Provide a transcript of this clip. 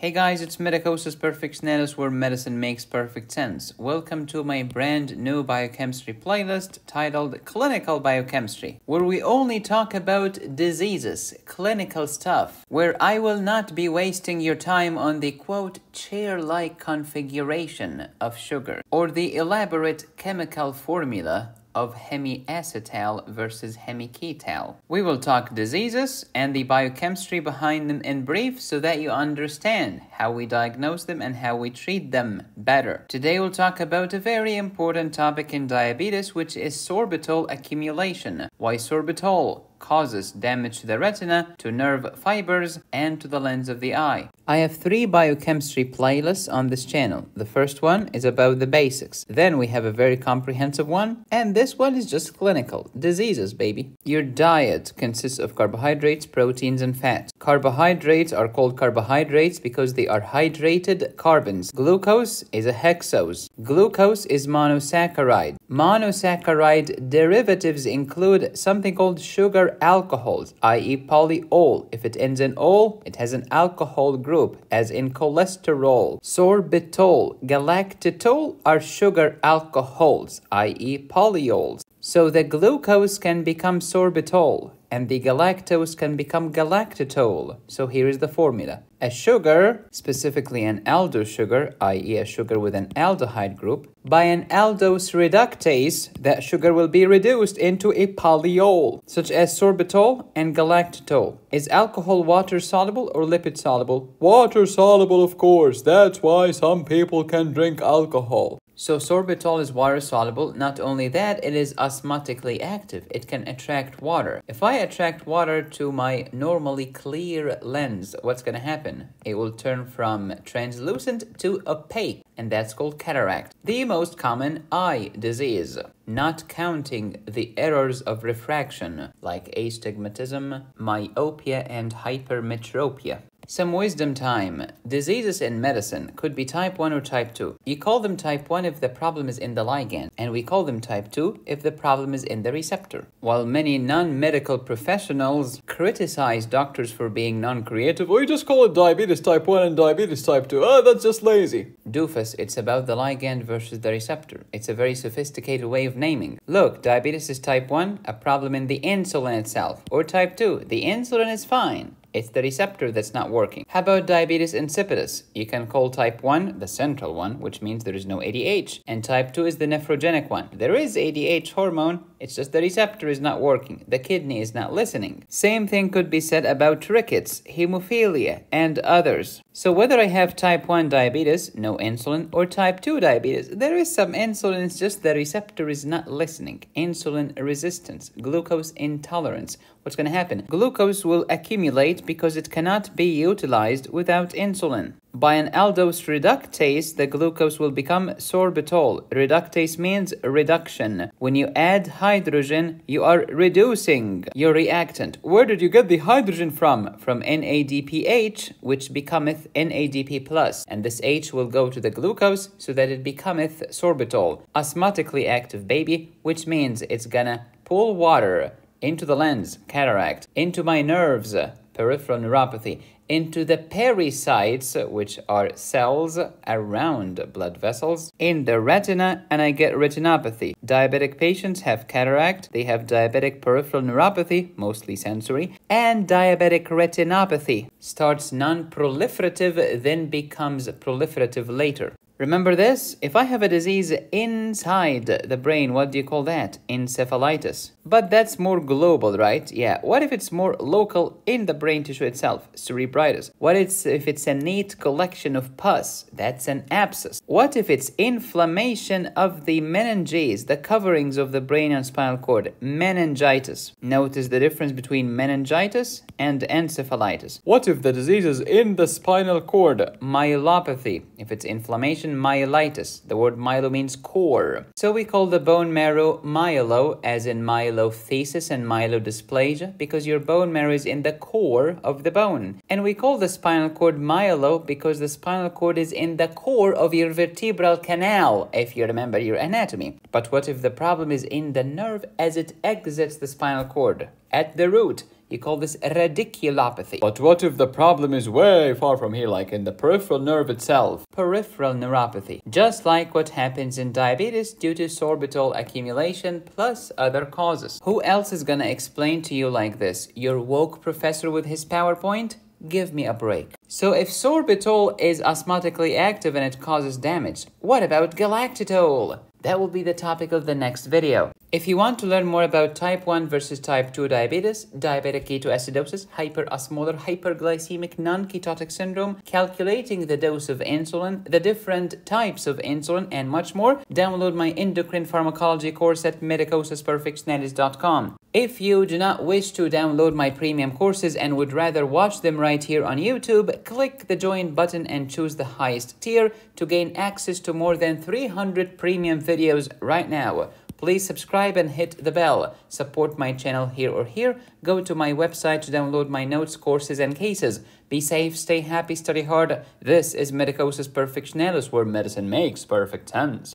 Hey guys, it's Medicosis Perfectionalis where medicine makes perfect sense. Welcome to my brand new biochemistry playlist titled Clinical Biochemistry, where we only talk about diseases, clinical stuff, where I will not be wasting your time on the quote chair like configuration of sugar or the elaborate chemical formula of hemiacetal versus hemiketal. We will talk diseases and the biochemistry behind them in brief so that you understand how we diagnose them and how we treat them better. Today we'll talk about a very important topic in diabetes which is sorbitol accumulation. Why sorbitol causes damage to the retina, to nerve fibers, and to the lens of the eye. I have three biochemistry playlists on this channel. The first one is about the basics. Then we have a very comprehensive one, and this one is just clinical. Diseases, baby. Your diet consists of carbohydrates, proteins, and fats. Carbohydrates are called carbohydrates because they are hydrated carbons. Glucose is a hexose. Glucose is monosaccharide. Monosaccharide derivatives include something called sugar alcohols, i.e. polyol. If it ends in ol, it has an alcohol group, as in cholesterol. Sorbitol, galactitol are sugar alcohols, i.e. polyols. So the glucose can become sorbitol and the galactose can become galactitol. So here is the formula. A sugar, specifically an aldose sugar, i.e. a sugar with an aldehyde group, by an aldose reductase, that sugar will be reduced into a polyol, such as sorbitol and galactitol. Is alcohol water soluble or lipid soluble? Water soluble, of course. That's why some people can drink alcohol. So sorbitol is water soluble. Not only that, it is osmotically active. It can attract water. If I attract water to my normally clear lens, what's going to happen? It will turn from translucent to opaque, and that's called cataract. The most common eye disease, not counting the errors of refraction like astigmatism, myopia, and hypermetropia. Some wisdom time. Diseases in medicine could be type 1 or type 2. You call them type 1 if the problem is in the ligand, and we call them type 2 if the problem is in the receptor. While many non medical professionals criticize doctors for being non creative, we just call it diabetes type 1 and diabetes type 2. Oh, that's just lazy. Doofus, it's about the ligand versus the receptor. It's a very sophisticated way of naming. Look, diabetes is type 1, a problem in the insulin itself. Or type 2, the insulin is fine. It's the receptor that's not working. How about diabetes insipidus? You can call type 1 the central one, which means there is no ADH, and type 2 is the nephrogenic one. There is ADH hormone, it's just the receptor is not working. The kidney is not listening. Same thing could be said about rickets, hemophilia, and others. So whether I have type 1 diabetes, no insulin, or type 2 diabetes, there is some insulin, it's just the receptor is not listening. Insulin resistance, glucose intolerance. What's going to happen? Glucose will accumulate because it cannot be utilized without insulin. By an aldose reductase, the glucose will become sorbitol. Reductase means reduction. When you add hydrogen, you are reducing your reactant. Where did you get the hydrogen from? From NADPH, which becometh NADP+. And this H will go to the glucose so that it becometh sorbitol. Osmotically active baby, which means it's gonna pull water into the lens, cataract, into my nerves, peripheral neuropathy, into the pericytes, which are cells around blood vessels, in the retina, and I get retinopathy. Diabetic patients have cataract, they have diabetic peripheral neuropathy, mostly sensory, and diabetic retinopathy. Starts non proliferative, then becomes proliferative later. Remember this? If I have a disease inside the brain, what do you call that? Encephalitis. But that's more global, right? Yeah. What if it's more local in the brain tissue itself? Cerebritis. What it's if it's a neat collection of pus? That's an abscess. What if it's inflammation of the meninges, the coverings of the brain and spinal cord? Meningitis. Notice the difference between meningitis and encephalitis. What if the disease is in the spinal cord? Myelopathy. If it's inflammation myelitis. The word myelo means core. So we call the bone marrow myelo, as in myelophthisis and myelodysplasia, because your bone marrow is in the core of the bone. And we call the spinal cord myelo because the spinal cord is in the core of your vertebral canal, if you remember your anatomy. But what if the problem is in the nerve as it exits the spinal cord? At the root, You call this radiculopathy. But what if the problem is way far from here, like in the peripheral nerve itself? Peripheral neuropathy. Just like what happens in diabetes due to sorbitol accumulation plus other causes. Who else is gonna explain to you like this? Your woke professor with his PowerPoint? Give me a break. So if sorbitol is osmotically active and it causes damage, what about galactitol? That will be the topic of the next video. If you want to learn more about type 1 versus type 2 diabetes, diabetic ketoacidosis, hyperosmolar hyperglycemic non-ketotic syndrome, calculating the dose of insulin, the different types of insulin, and much more, download my endocrine pharmacology course at medicosisperfectionalis.com. If you do not wish to download my premium courses and would rather watch them right here on YouTube, click the join button and choose the highest tier to gain access to more than 300 premium videos right now. Please subscribe and hit the bell. Support my channel here or here. Go to my website to download my notes, courses, and cases. Be safe, stay happy, study hard. This is Medicosis Perfectionalis, where medicine makes perfect sense.